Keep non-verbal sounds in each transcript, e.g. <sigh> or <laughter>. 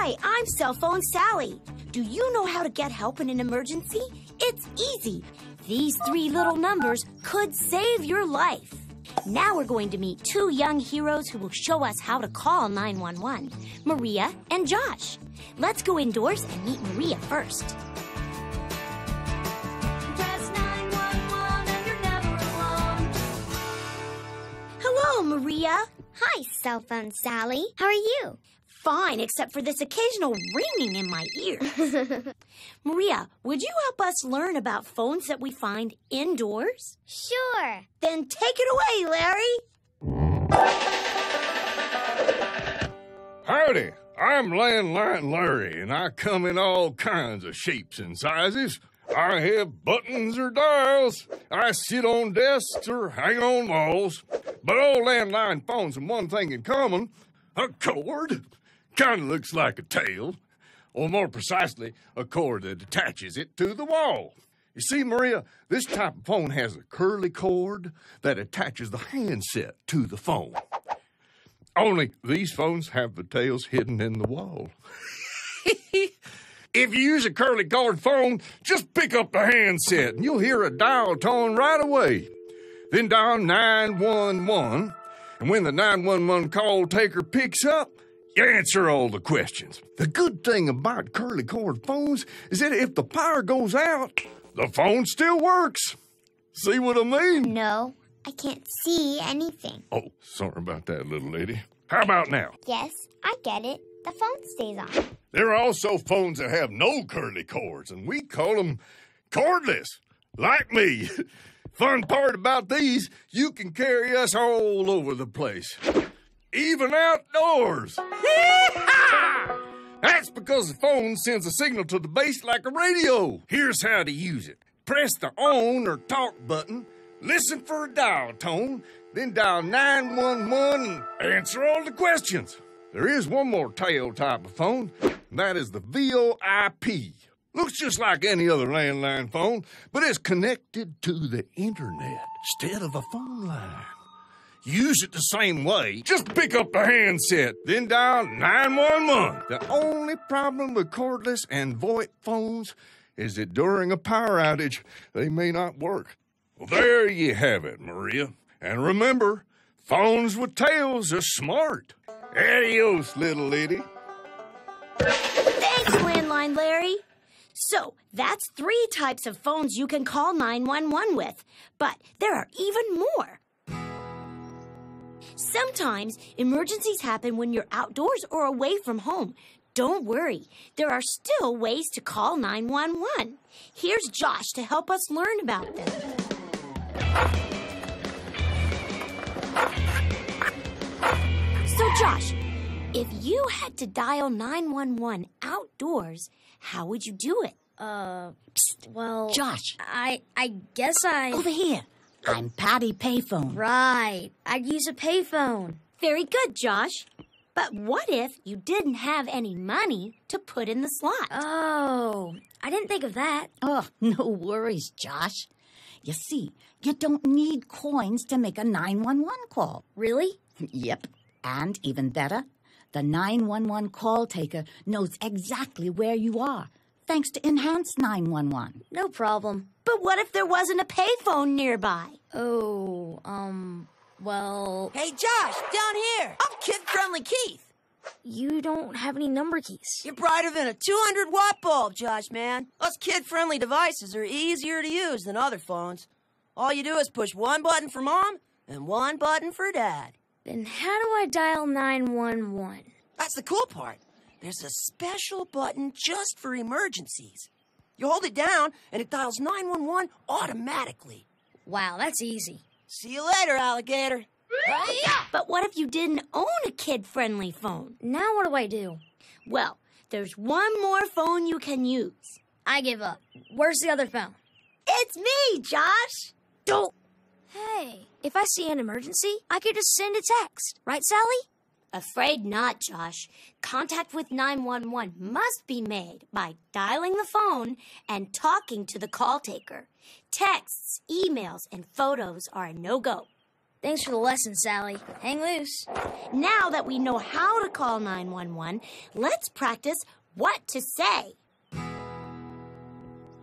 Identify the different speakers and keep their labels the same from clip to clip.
Speaker 1: Hi, I'm Cell Phone Sally. Do you know how to get help in an emergency? It's easy. These three little numbers could save your life. Now we're going to meet two young heroes who will show us how to call 911 Maria and Josh. Let's go indoors and meet Maria first. Press 911 and you're never alone. Hello, Maria.
Speaker 2: Hi, cell phone Sally. How are you?
Speaker 1: Fine, except for this occasional ringing in my ears. <laughs> Maria, would you help us learn about phones that we find indoors?
Speaker 2: Sure.
Speaker 1: Then take it away, Larry.
Speaker 3: Howdy, I'm Landline Larry, and I come in all kinds of shapes and sizes. I have buttons or dials. I sit on desks or hang on walls. But all landline phones have one thing in common a cord. Kind of looks like a tail, or more precisely, a cord that attaches it to the wall. You see, Maria, this type of phone has a curly cord that attaches the handset to the phone. Only these phones have the tails hidden in the wall. <laughs> if you use a curly cord phone, just pick up the handset and you'll hear a dial tone right away. Then dial 911, and when the 911 call taker picks up, answer all the questions. The good thing about curly cord phones is that if the power goes out, the phone still works. See what I mean?
Speaker 2: No, I can't see anything.
Speaker 3: Oh, sorry about that, little lady. How about now?
Speaker 2: Yes, I get it. The phone stays on.
Speaker 3: There are also phones that have no curly cords, and we call them cordless, like me. <laughs> Fun part about these, you can carry us all over the place, even outdoors. That's because the phone sends a signal to the base like a radio. Here's how to use it press the on or talk button, listen for a dial tone, then dial 911 and answer all the questions. There is one more tail type of phone, and that is the VoIP. Looks just like any other landline phone, but it's connected to the internet instead of a phone line. Use it the same way. Just pick up the handset, then dial 911. The only problem with cordless and VoIP phones is that during a power outage, they may not work. Well, there you have it, Maria. And remember, phones with tails are smart. Adios, little lady.
Speaker 1: Thanks, Landline Larry. So, that's three types of phones you can call 911 with. But there are even more. Sometimes emergencies happen when you're outdoors or away from home. Don't worry, there are still ways to call 911. Here's Josh to help us learn about them. So, Josh, if you had to dial 911 outdoors, how would you do it?
Speaker 4: Uh, well,
Speaker 5: Josh.
Speaker 4: I I guess I
Speaker 5: Over here. I'm Patty Payphone.
Speaker 4: right. I'd use a payphone.
Speaker 1: Very good, Josh. But what if you didn't have any money to put in the slot?
Speaker 4: Oh, I didn't think of that.
Speaker 5: Oh, <laughs> no worries, Josh. You see, you don't need coins to make a 911 call.
Speaker 4: Really? <laughs>
Speaker 5: Yep. And even better, the 911 call taker knows exactly where you are, thanks to Enhanced 911.
Speaker 4: No problem.
Speaker 1: But what if there wasn't a payphone nearby?
Speaker 4: Oh, um, well,
Speaker 6: Hey, Josh, down here. I'm Kid Friendly Keith.
Speaker 4: you don't have any number keys.
Speaker 6: You're brighter than a 200 watt bulb, Josh, man. Us kid friendly devices are easier to use than other phones. All you do is push one button for mom and one button for dad.
Speaker 4: Then how do I dial 911?
Speaker 6: That's the cool part. There's a special button just for emergencies. You hold it down and it dials 911 automatically.
Speaker 4: Wow, that's easy.
Speaker 6: See you later, alligator.
Speaker 1: But what if you didn't own a kid friendly phone?
Speaker 4: Now what do I do?
Speaker 1: Well, there's one more phone you can use.
Speaker 4: I give up. Where's the other phone?
Speaker 1: It's me, Josh.
Speaker 4: Don't. Hey, if I see an emergency, I could just send a text. Right, Sally?
Speaker 1: Afraid not, Josh. Contact with 911 must be made by dialing the phone and talking to the call taker. Texts, emails, and photos are a no go.
Speaker 4: Thanks for the lesson, Sally. Hang loose.
Speaker 1: Now that we know how to call 911, let's practice what to say.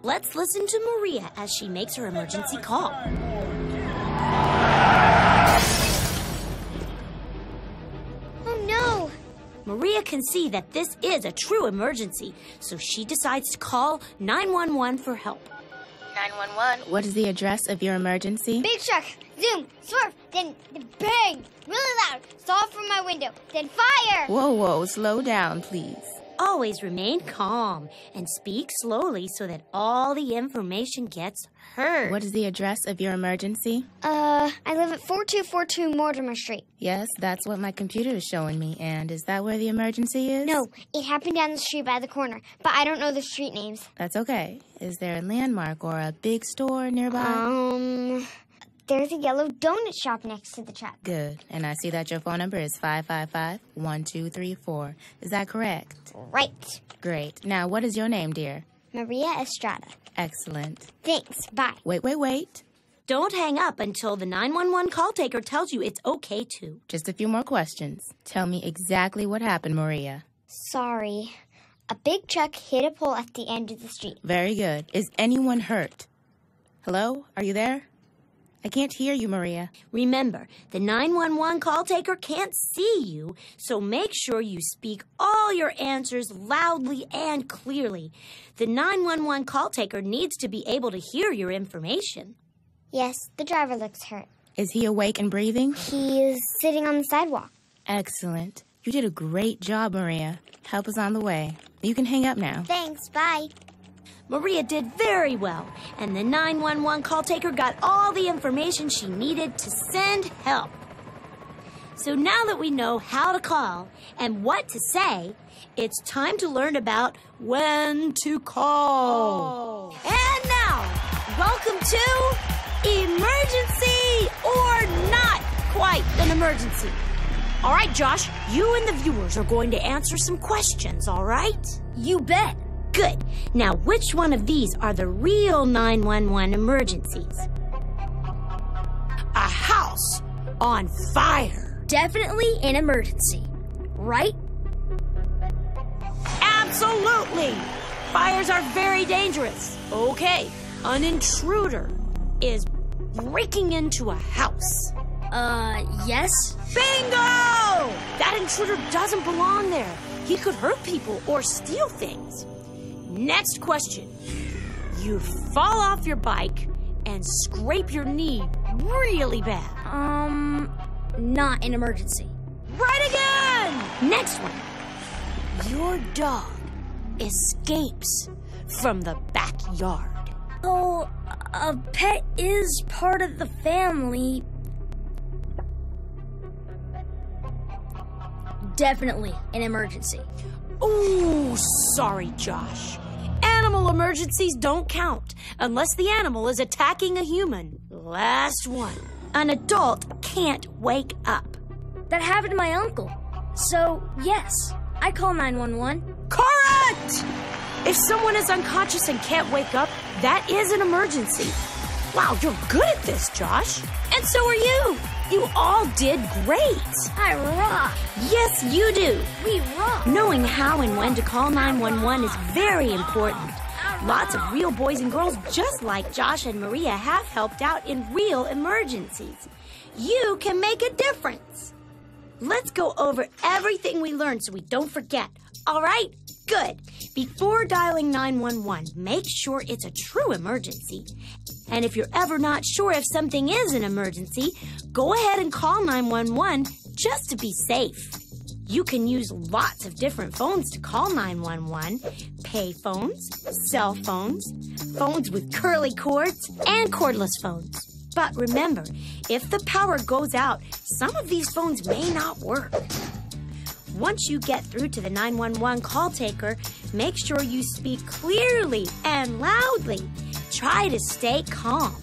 Speaker 1: Let's listen to Maria as she makes her emergency call. Maria can see that this is a true emergency, so she decides to call 911 for help.
Speaker 7: 911. What is the address of your emergency?
Speaker 2: Big truck, zoom, swerve, then bang, really loud, saw from my window, then fire!
Speaker 7: Whoa, whoa, slow down, please.
Speaker 1: Always remain calm and speak slowly so that all the information gets heard.
Speaker 7: What is the address of your emergency?
Speaker 2: Uh, I live at 4242 Mortimer Street.
Speaker 7: Yes, that's what my computer is showing me. And is that where the emergency is?
Speaker 2: No, it happened down the street by the corner, but I don't know the street names.
Speaker 7: That's okay. Is there a landmark or a big store nearby?
Speaker 2: Um, there's a yellow donut shop next to the truck.
Speaker 7: Good. And I see that your phone number is 555 1234. Is that correct?
Speaker 2: Right.
Speaker 7: Great. Now, what is your name, dear?
Speaker 2: Maria Estrada.
Speaker 7: Excellent.
Speaker 2: Thanks, bye.
Speaker 7: Wait, wait, wait.
Speaker 1: Don't hang up until the 911 call taker tells you it's okay to.
Speaker 7: Just a few more questions. Tell me exactly what happened, Maria.
Speaker 2: Sorry. A big truck hit a pole at the end of the street.
Speaker 7: Very good. Is anyone hurt? Hello? Are you there? I can't hear you, Maria.
Speaker 1: Remember, the 911 call taker can't see you, so make sure you speak all your answers loudly and clearly. The 911 call taker needs to be able to hear your information.
Speaker 2: Yes, the driver looks hurt.
Speaker 7: Is he awake and breathing?
Speaker 2: He is sitting on the sidewalk.
Speaker 7: Excellent. You did a great job, Maria. Help is on the way. You can hang up now.
Speaker 2: Thanks, bye.
Speaker 1: Maria did very well, and the 911 call taker got all the information she needed to send help. So now that we know how to call and what to say, it's time to learn about when to call. Oh. And now, welcome to Emergency or Not Quite an Emergency. All right, Josh, you and the viewers are going to answer some questions, all right?
Speaker 4: You bet.
Speaker 1: Good. Now, which one of these are the real 911 emergencies? A house on fire.
Speaker 4: Definitely an emergency. Right?
Speaker 1: Absolutely. Fires are very dangerous. Okay, an intruder is breaking into a house.
Speaker 4: Uh, yes?
Speaker 1: Bingo! That intruder doesn't belong there. He could hurt people or steal things. Next question. You fall off your bike and scrape your knee really bad.
Speaker 4: Um, not an emergency.
Speaker 1: Right again! Next one. Your dog escapes from the backyard.
Speaker 4: Oh, a pet is part of the family. Definitely an emergency.
Speaker 1: Ooh, sorry, Josh. Animal emergencies don't count unless the animal is attacking a human. Last one. An adult can't wake up.
Speaker 4: That happened to my uncle. So, yes, I call 911.
Speaker 1: Correct! If someone is unconscious and can't wake up, that is an emergency. Wow, you're good at this, Josh. And so are you. You all did great.
Speaker 4: I rock.
Speaker 1: Yes, you do.
Speaker 4: We rock.
Speaker 1: Knowing how and when to call 911 is very important. Lots of real boys and girls just like Josh and Maria have helped out in real emergencies. You can make a difference. Let's go over everything we learned so we don't forget. All right? Good. Before dialing 911, make sure it's a true emergency. And if you're ever not sure if something is an emergency, go ahead and call 911 just to be safe. You can use lots of different phones to call 911 pay phones, cell phones, phones with curly cords, and cordless phones. But remember, if the power goes out, some of these phones may not work. Once you get through to the 911 call taker, make sure you speak clearly and loudly. Try to stay calm.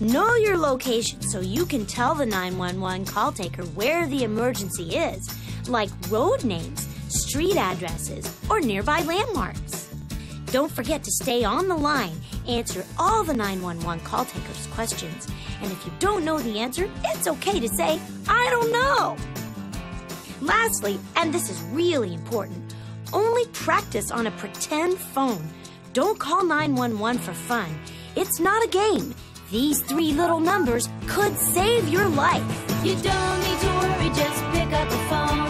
Speaker 1: Know your location so you can tell the 911 call taker where the emergency is, like road names, street addresses, or nearby landmarks. Don't forget to stay on the line, answer all the 911 call taker's questions, And if you don't know the answer, it's okay to say, I don't know. Lastly, and this is really important, only practice on a pretend phone. Don't call 911 for fun. It's not a game. These three little numbers could save your life.
Speaker 8: You don't need to worry, just pick up the phone.